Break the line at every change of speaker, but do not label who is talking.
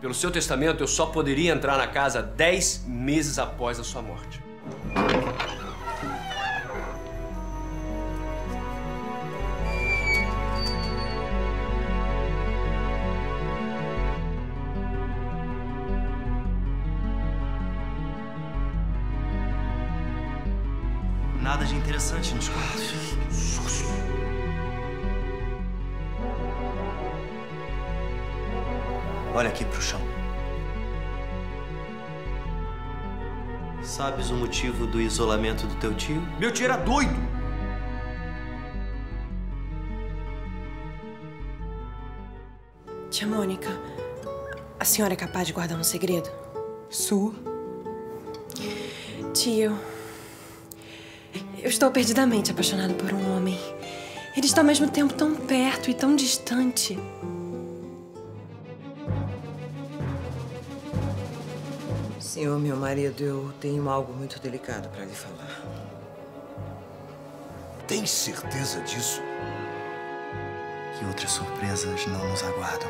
Pelo seu testamento, eu só poderia entrar na casa dez meses após a sua morte.
Nada de interessante nos quartos. Olha aqui pro chão. Sabes o motivo do isolamento do teu tio?
Meu tio era doido!
Tia Mônica, a senhora é capaz de guardar um segredo?
Sou.
Tio, eu estou perdidamente apaixonada por um homem. Ele está ao mesmo tempo tão perto e tão distante.
Senhor, meu marido, eu tenho algo muito delicado para lhe falar.
Tem certeza disso?
Que outras surpresas não nos aguardam.